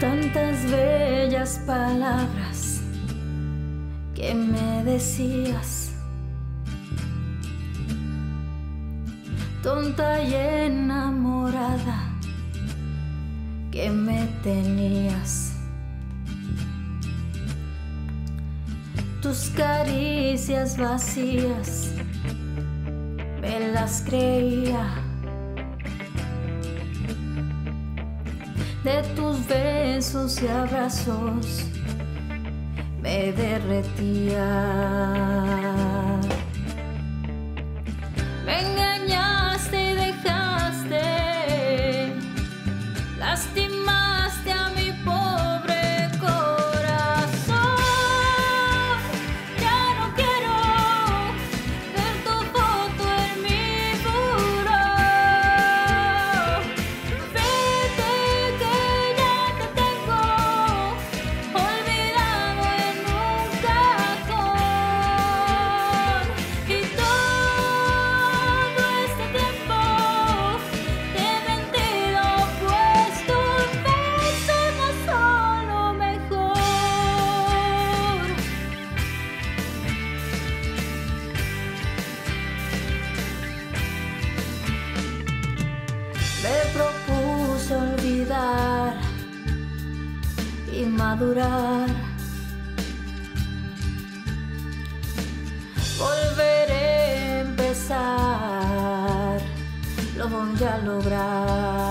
Tantas bellas palabras que me decías. Tonta y enamorada que me tenías. Tus caricias vacías me las creía. De tus besos y abrazos me derretía. Olvidar y madurar. Volveré a empezar, lo voy a lograr.